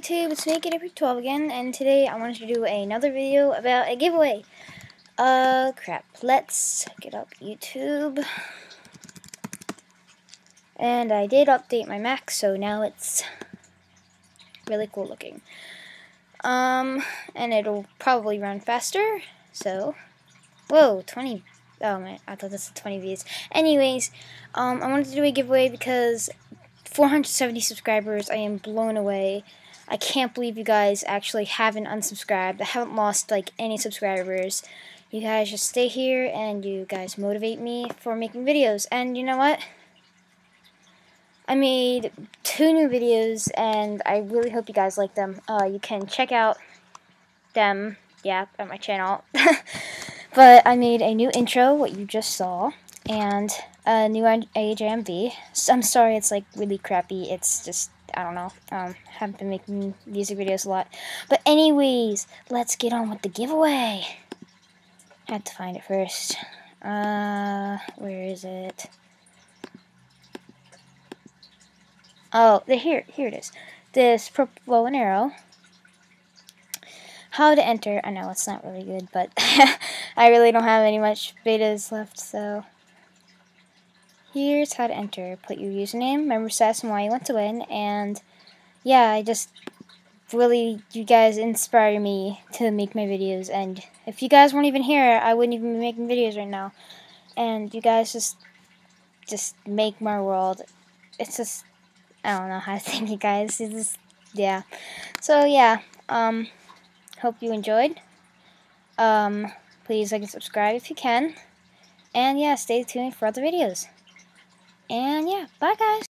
YouTube, it's guinapig 12 again, and today I wanted to do another video about a giveaway. Uh, crap. Let's get up YouTube. And I did update my Mac, so now it's really cool looking. Um, and it'll probably run faster, so, whoa, 20, oh man, I thought this was 20 views. Anyways, um, I wanted to do a giveaway because 470 subscribers. I am blown away. I can't believe you guys actually haven't unsubscribed. I haven't lost like any subscribers. You guys just stay here and you guys motivate me for making videos. And you know what? I made two new videos and I really hope you guys like them. Uh, you can check out them, yeah, at my channel. but I made a new intro, what you just saw and new AJMV. I'm sorry it's like really crappy. It's just, I don't know. Um, haven't been making music videos a lot. But anyways, let's get on with the giveaway. I had to find it first. Uh, where is it? Oh, the, here, here it is. This purple bow and arrow. How to enter. I know it's not really good, but I really don't have any much betas left, so here's how to enter. Put your username, member status, and why you want to win. And yeah, I just really, you guys inspire me to make my videos. And if you guys weren't even here, I wouldn't even be making videos right now. And you guys just, just make my world. It's just, I don't know how to thank you guys. It's just, yeah. So yeah, um, hope you enjoyed. Um, please like and subscribe if you can. And yeah, stay tuned for other videos. And yeah, bye guys.